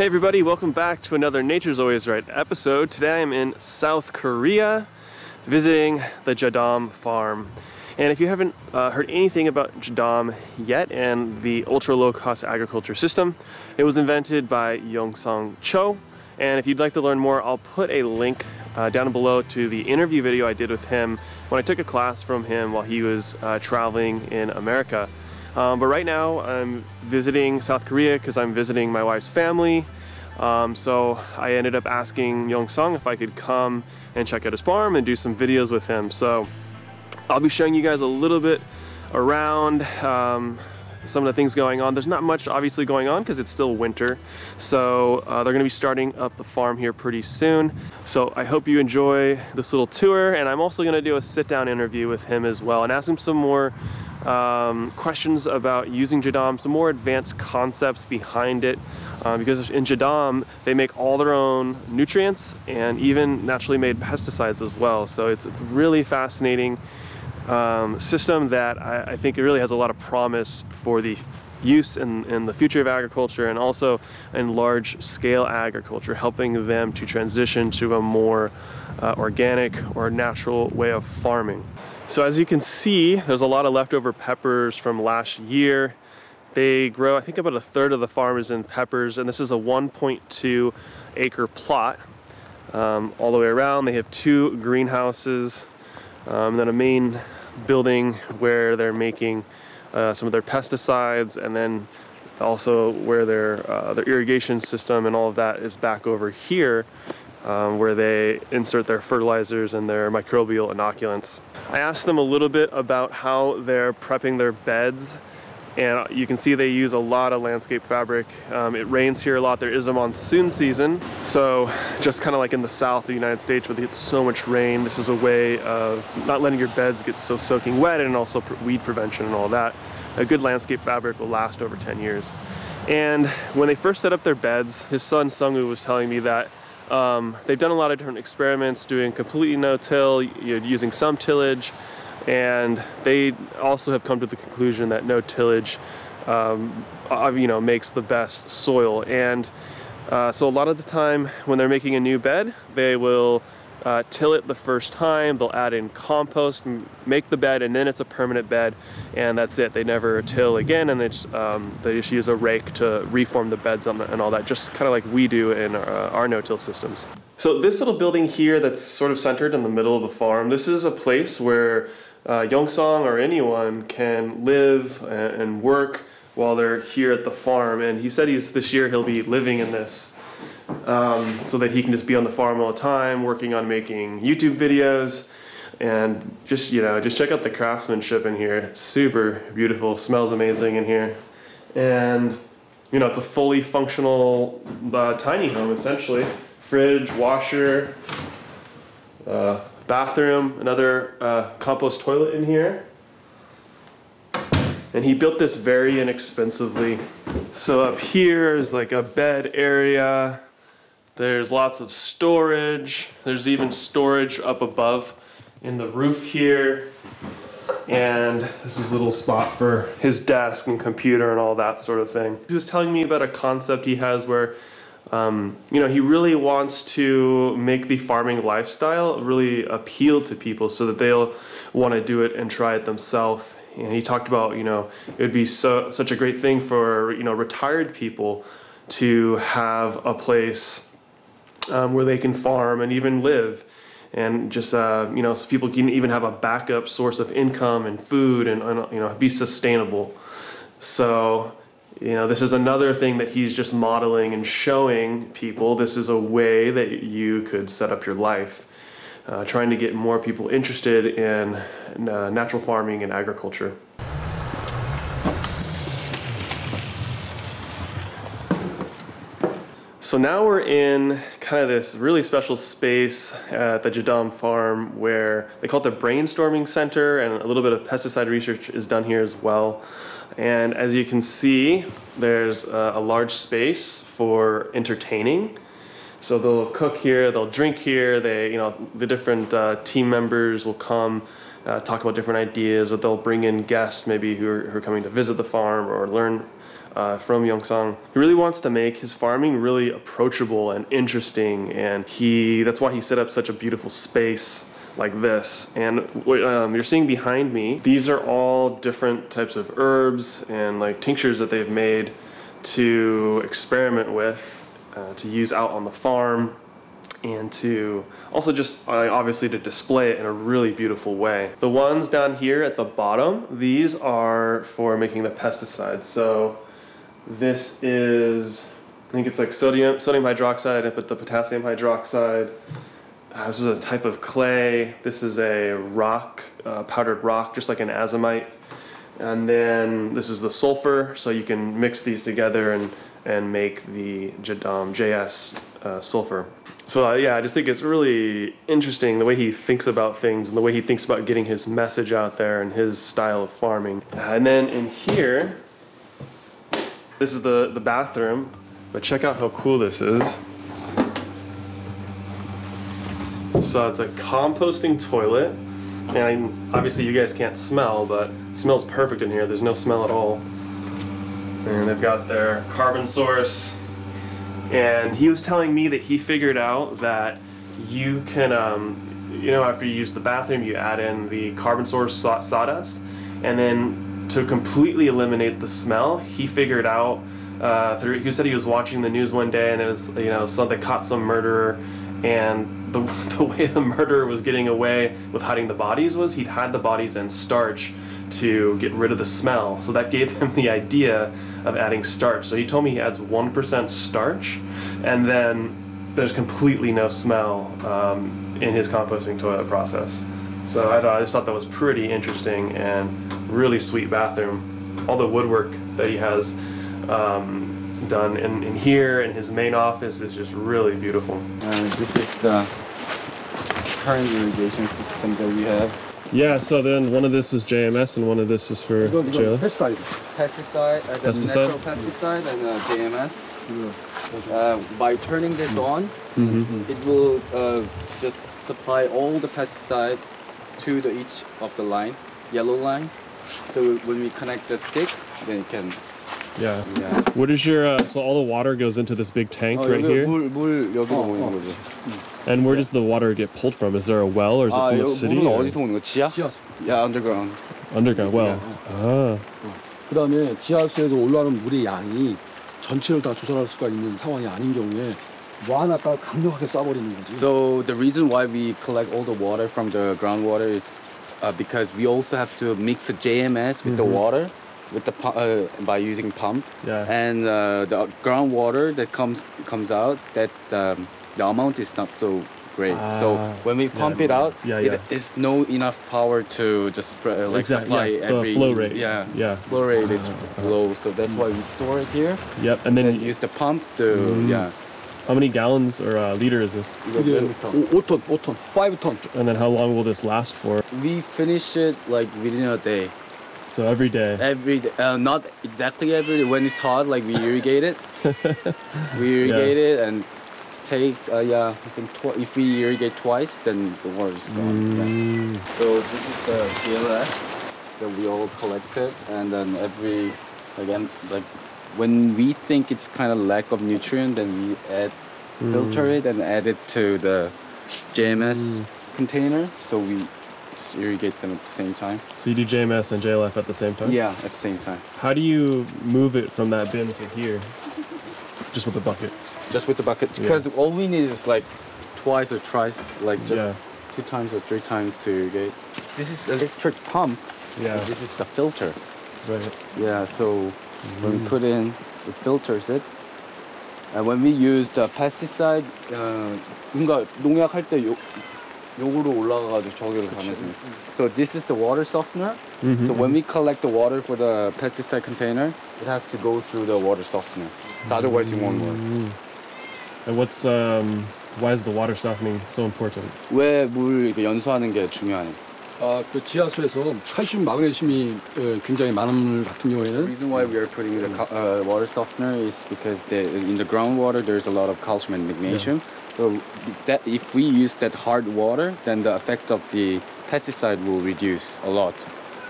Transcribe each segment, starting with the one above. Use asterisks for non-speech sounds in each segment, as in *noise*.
Hey everybody, welcome back to another Nature's Always Right episode. Today I'm in South Korea visiting the Jadam farm. And if you haven't uh, heard anything about Jadam yet and the ultra low cost agriculture system, it was invented by Youngsang Cho. And if you'd like to learn more, I'll put a link uh, down below to the interview video I did with him when I took a class from him while he was uh, traveling in America. Um, but right now I'm visiting South Korea because I'm visiting my wife's family. Um, so I ended up asking Youngsang if I could come and check out his farm and do some videos with him. So I'll be showing you guys a little bit around um, some of the things going on. There's not much obviously going on because it's still winter. So uh, they're gonna be starting up the farm here pretty soon. So I hope you enjoy this little tour and I'm also gonna do a sit down interview with him as well and ask him some more um, questions about using Jadam, some more advanced concepts behind it. Um, because in Jadam, they make all their own nutrients and even naturally made pesticides as well. So it's a really fascinating um, system that I, I, think it really has a lot of promise for the use in, in the future of agriculture and also in large scale agriculture, helping them to transition to a more uh, organic or natural way of farming. So as you can see, there's a lot of leftover peppers from last year. They grow, I think about a third of the farm is in peppers, and this is a 1.2 acre plot um, all the way around. They have two greenhouses, um, and then a main building where they're making uh, some of their pesticides, and then also where their, uh, their irrigation system and all of that is back over here um, where they insert their fertilizers and their microbial inoculants. I asked them a little bit about how they're prepping their beds and you can see they use a lot of landscape fabric. Um, it rains here a lot. There is a monsoon season, so just kind of like in the south of the United States where they get so much rain, this is a way of not letting your beds get so soaking wet and also weed prevention and all that. A good landscape fabric will last over 10 years. And when they first set up their beds, his son Sungwoo was telling me that um, they've done a lot of different experiments doing completely no-till, using some tillage, and they also have come to the conclusion that no tillage um, you know, makes the best soil. And uh, so a lot of the time when they're making a new bed, they will uh, till it the first time, they'll add in compost, and make the bed, and then it's a permanent bed, and that's it. They never till again, and they just, um, they just use a rake to reform the beds the, and all that, just kind of like we do in our, uh, our no-till systems. So this little building here that's sort of centered in the middle of the farm, this is a place where uh, Youngsang or anyone can live and, and work while they're here at the farm, and he said he's this year he'll be living in this um, so that he can just be on the farm all the time, working on making YouTube videos, and just you know, just check out the craftsmanship in here. Super beautiful, smells amazing in here, and you know, it's a fully functional uh, tiny home essentially. Fridge, washer, uh, bathroom, another uh, compost toilet in here. And he built this very inexpensively. So up here is like a bed area, there's lots of storage. There's even storage up above in the roof here. And this is a little spot for his desk and computer and all that sort of thing. He was telling me about a concept he has where um, you know, he really wants to make the farming lifestyle really appeal to people so that they'll want to do it and try it themselves. And he talked about, you know, it would be so such a great thing for, you know, retired people to have a place um, where they can farm and even live. And just uh, you know so people can even have a backup source of income and food and you know be sustainable. So you know this is another thing that he's just modeling and showing people. This is a way that you could set up your life uh, trying to get more people interested in uh, natural farming and agriculture So now we're in kind of this really special space at the Jadam farm where they call it the brainstorming center and a little bit of pesticide research is done here as well. And as you can see, there's a, a large space for entertaining. So they'll cook here, they'll drink here, they, you know, the different uh, team members will come uh, talk about different ideas, or they'll bring in guests maybe who are, who are coming to visit the farm or learn uh, from Youngsang. He really wants to make his farming really approachable and interesting, and he that's why he set up such a beautiful space like this. And what um, you're seeing behind me, these are all different types of herbs and like tinctures that they've made to experiment with, uh, to use out on the farm and to also just uh, obviously to display it in a really beautiful way. The ones down here at the bottom, these are for making the pesticides. So this is, I think it's like sodium sodium hydroxide put the potassium hydroxide. Uh, this is a type of clay. This is a rock, uh, powdered rock, just like an azomite. And then this is the sulfur, so you can mix these together and, and make the Jadam JS uh, sulfur. So uh, yeah, I just think it's really interesting the way he thinks about things and the way he thinks about getting his message out there and his style of farming. Uh, and then in here, this is the, the bathroom, but check out how cool this is. So it's a composting toilet, and I, obviously you guys can't smell, but it smells perfect in here. There's no smell at all. And they've got their carbon source, and he was telling me that he figured out that you can, um, you know, after you use the bathroom, you add in the carbon source saw- sawdust, and then to completely eliminate the smell, he figured out uh, through. He said he was watching the news one day, and it was, you know, something caught some murderer, and the, *laughs* the way the murderer was getting away with hiding the bodies was he'd hide the bodies in starch to get rid of the smell. So that gave him *laughs* the idea of adding starch. So he told me he adds 1% starch and then there's completely no smell um, in his composting toilet process. So I, thought, I just thought that was pretty interesting and really sweet bathroom. All the woodwork that he has um, done in, in here and his main office is just really beautiful. Uh, this is the current irrigation system that we have. Yeah, so then one of this is JMS and one of this is for go, go, pesticide. Pesticide, uh, the pesticide? natural pesticide and uh, JMS. Uh, by turning this mm-hmm. on, mm -hmm. it will uh, just supply all the pesticides to the each of the line, yellow line, So when we connect the stick, then it can. Yeah. Yeah. What is your uh, so all the water goes into this big tank 어, right 여기 here? 물, 물 여기로 어, 오는 어. 거죠. And where does the water get pulled from? Is there a well or is it 아, from the 여기 city? 물은 or- 어디서 오는 거? 지하? 지하수. Yeah, underground. Underground well. Ah. 그다음에 지하수에서 올라오는 물의 양이 전체를 다 조절할 수가 있는 상황이 아닌 경우에 뭐 하나 딱 강력하게 쏴버리는 거지. So the reason why we collect all the water from the groundwater is uh, because we also have to mix the JMS with the water, with the uh, by using pump. Yeah. And uh, the groundwater that comes comes out, that um, the amount is not so great. so Ah, when we pump it out, Yeah, it yeah. is no enough power to just spread, uh, like Exact- supply yeah, the flow rate. Yeah, Yeah. flow rate is low, so that's why we store it here Yep. And and then use the pump to yeah. How many gallons or uh, liter is this? Yeah, 5 ton, ton, 5 ton. And then how long will this last for? We finish it like within a day. So every day? Every day. Uh, not exactly every day. When it's hot, like we irrigate it. *laughs* we irrigate yeah. it and take, uh, yeah, if we irrigate twice, then the water is gone. Mm. Yeah. So this is the JLF that we all collected and then every, again, like when we think it's kind of lack of nutrient, then we add mm. filter it and add it to the JMS mm. container. So we just irrigate them at the same time. So you do JMS and JLF at the same time? Yeah, at the same time. How do you move it from that bin to here? Just with a bucket. Just with the bucket. Yeah. Because all we need is like twice or thrice, like just Yeah. two times or three times to irrigate. This is electric pump. Yeah. This is the filter. Right. Yeah, so when we put in, it filters it. And when we use the pesticide, uh, 뭔가 농약 할 때 요, 요거로 올라가가지고 저기로 가면서. So this is the water softener. So when we collect the water for the pesticide container, it has to go through the water softener. So otherwise, it won't work. And what's um why is the water softening so important? 왜물 연소하는 게 중요하냐? 아, 그 지하수에서 칼슘, 마그네슘이 어, 굉장히 많은 물 같은 The 경우에는 reason why we are putting the cal- uh, water softener is because the, in the groundwater there's a lot of calcium and magnesium. So that if we use that hard water, then the effect of the pesticide will reduce a lot,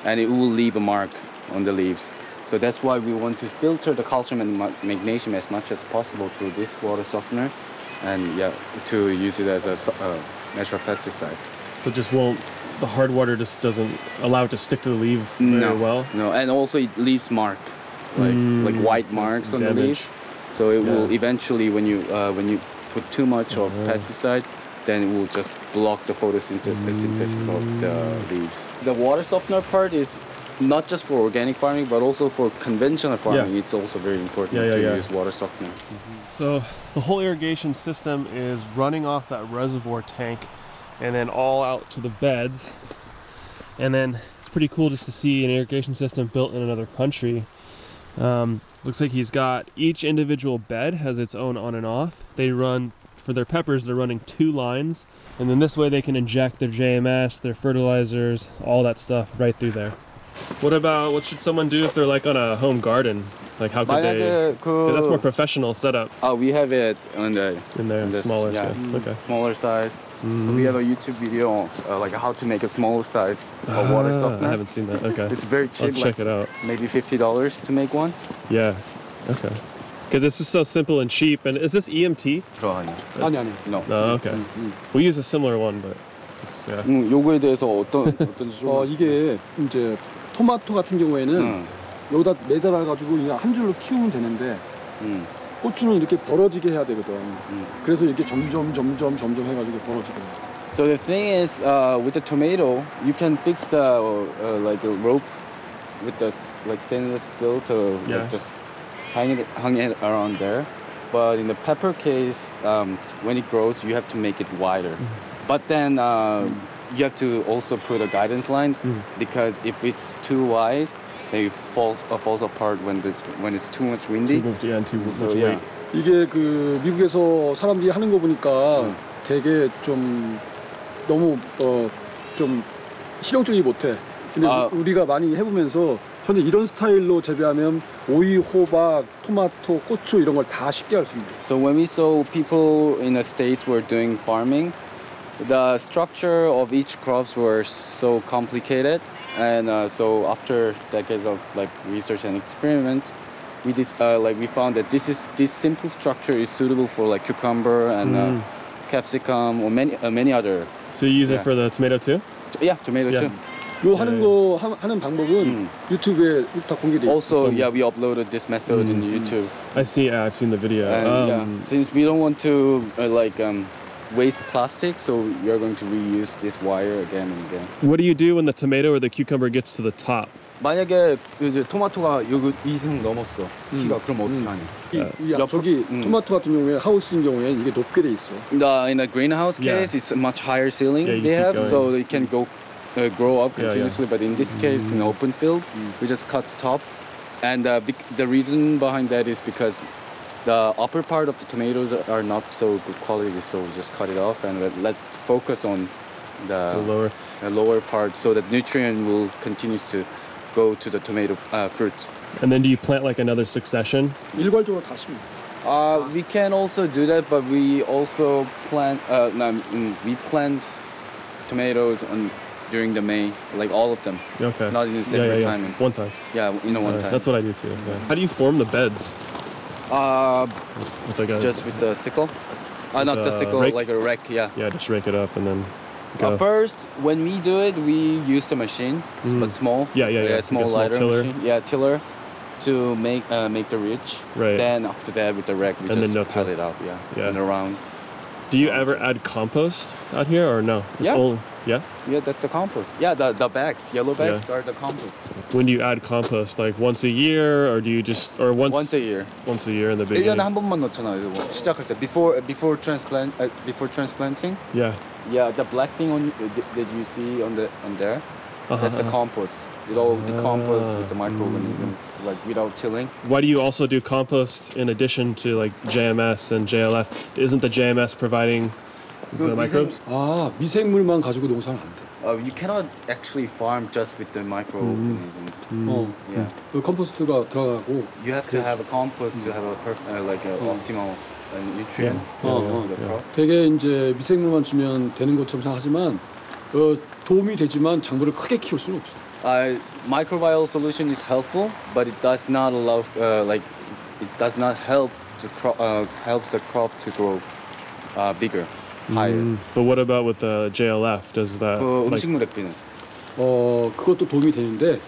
and it will leave a mark on the leaves. So that's why we want to filter the calcium and ma- magnesium as much as possible through this water softener, and yeah, to use it as a so- uh, natural pesticide. So it just won't. the hard water just doesn't allow it to stick to the leaf very no, well. no, and also it leaves mark, like like Mm, white marks on the damage. leaf. So it will eventually, when you uh, when you put too much of Uh-huh. pesticide, then it will just block the photosynthesis synthesis of the leaves. The water softener part is not just for organic farming, but also for conventional farming. It's also very important Yeah, yeah, to yeah. use water softener. So the whole irrigation system is running off that reservoir tank and then all out to the beds. And then it's pretty cool just to see an irrigation system built in another country. Um, looks like he's got each individual bed has its own on and off. They run for their peppers, they're running two lines, and then this way they can inject their JMS, their fertilizers, all that stuff right through there. What about what should someone do if they're like on a home garden? Like how could they? that's more professional setup. Oh, we have it on the in there, in the, smaller. Yeah, scale. Mm, okay. Smaller size. So we have a YouTube video uh, like how to make a smaller size of Ah, water I softener. haven't seen that. Okay. It's very I'll cheap, check like it out. maybe fifty dollars to make one. Yeah. Okay. Because this is so simple and cheap. And is this EMT? 들어가냐? 아니 아니. No. Oh, okay. 음, 음. We use a similar one, but it's yeah. 음, 요거에 대해서 어떤 어떤지 좀. 어 이게 이제 토마토 같은 경우에는 음, 여기다 매달아 가지고 그냥 한 줄로 키우면 되는데 음, 고추는 이렇게 벌어지게 해야 되거든. 음. 그래서 이렇게 점점 점점 점점 해가지고 벌어지게 돼. So the thing is, uh, with the tomato, you can fix the uh, like a rope with the s- like stainless steel to Yeah. like, just hang it hang it around there. But in the pepper case, um, when it grows, you have to make it wider. But then uh, you have to also put a guidance line because if it's too wide, then it falls uh, falls apart when the when it's too much Too windy. much, yeah, too So much yeah. weight. 이게 그 미국에서 사람들이 하는 거 보니까 음. 되게 좀 너무 어좀 실용적이지 못해. 근데 아. 우리가 많이 해보면서 현재 이런 스타일로 재배하면 오이, 호박, 토마토, 고추 이런 걸 다 쉽게 할 수 있는. So when we saw people in the states were doing farming, the structure of each crops were so complicated, and uh, so after decades of like research and experiment, we dis- uh, like we found that this is this simple structure is suitable for like cucumber and Mm. uh, capsicum or many uh, many other So you use it Yeah. for the tomato too? yeah tomato Yeah. too. 요 하는 네. 거 하, 하는 방법은 음. 유튜브에 다 공개돼 있어. Also, Some- yeah, we uploaded this method in Mm. YouTube. I see. I've seen the video. And yeah, Um, since we don't want to uh, like um, waste plastic, so we are going to reuse this wire again and again. What do you do when the tomato or the cucumber gets to the top? 만약에 이제 토마토가 여기 이승 넘었어 키가 그럼 어떻게 음. 하냐? 이, 이 옆으로- 저기 음. 토마토 같은 경우에 하우스인 경우에 이게 높게 돼 있어. In the in a greenhouse Yeah. case, it's a much higher ceiling Yeah, you they see it have, going. so it can go uh, grow up Yeah, yeah. continuously. But in this case, in open field, we just cut the top, and uh, bec- the reason behind that is because the upper part of the tomatoes are not so good quality, so we just cut it off and let, let focus on the the, lower. the lower part, so that nutrient will continue to go to the tomato uh, fruit. And then do you plant like another succession? 일괄적으로 다 심어. Uh, we can also do that, but we also plant. Uh, no, mm, we plant tomatoes on during the May, like all of them. Okay. Not in a yeah, separate yeah, yeah. timing. One time. Yeah, in a one Uh, time. That's what I do too. Yeah. How do you form the beds? Uh, With like a, just with the sickle. Uh, not the sickle, rake? like a rake. Yeah. yeah, just rake it up and then go. Uh, first, when we do it, we use the machine, Mm. but small. Yeah, yeah, yeah, a small small lighter tiller. machine. Yeah, tiller, to make uh, make the ridge. Right. Then after that, with the rake, we And then just no cut it up. Yeah. Yeah. And around. do you ever add compost out here or no? It's Yeah. Only, yeah. Yeah, that's the compost. Yeah, the the bags, yellow bags Yeah. are the compost. When do you add compost? Like once a year, or do you just or once Once a year. once a year in the 1년에 beginning? 한 번만 넣잖아요. 이거 시작할 때 before before transplant uh, before transplanting. Yeah. Yeah, the black thing on uh, th- that you see on the on there. Uh-huh, That's the uh-huh. compost. It all decomposes with the Ah, microorganisms, like without tilling. Why do you also do compost in addition to like JMS and JLF? Isn't the JMS providing the 그 microbes? 아 미생물만 가지고 농사는 안 돼. Uh, you cannot actually farm just with the microorganisms. 어. Yeah, 그 컴포스트가 들어가고 you have to have a compost to have a per- uh, like a 어. optimal uh, nutrient 어, for 어. the crop. 되게 이제 미생물만 주면 되는 것처럼 생각하지만 어, 도움이 되지만 작물을 크게 키울 수는 없어. Uh, microbial solution is helpful, but it does not allow, uh, like, it does not help the crop, uh, helps the crop to grow uh, bigger, higher. Mm, but what about with the JLF? Does that 그 like, 음식물 액비는 어 그것도 도움이 되는데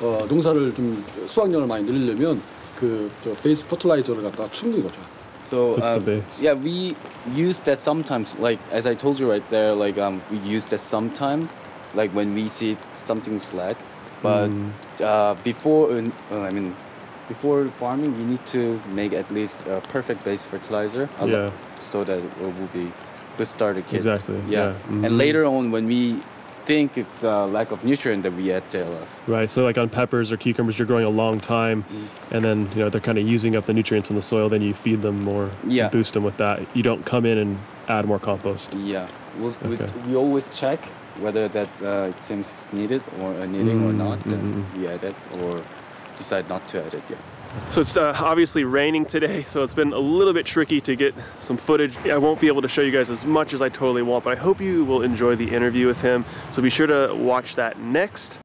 어, 농사를 좀 수확량을 많이 늘리려면 그저 베이스 퍼틀라이저를 갖다 충분히 거죠. So What's the um, base? yeah, we use that sometimes. Like as I told you right there, like um, we use that sometimes, like when we see something slack. But Mm. uh, before, uh, I mean, before farming, we need to make at least a perfect base fertilizer. a lo- Yeah. So that it will be good starter kit. Exactly, Yeah. yeah. Mhm. And later on, when we think it's a lack of nutrient, that we add JLF. Right. So like on peppers or cucumbers, you're growing a long time, Mm. and then you know they're kind of using up the nutrients in the soil. Then you feed them more, Yeah. boost them with that. You don't come in and add more compost. Yeah, we'll, Okay. we, we always check whether that uh, it seems needed or uh, needing or Mm, not. Then mm, we add it or decide not to add it. Yeah. So it's uh, obviously raining today, so it's been a little bit tricky to get some footage. I won't be able to show you guys as much as I totally want, but I hope you will enjoy the interview with him. So be sure to watch that next.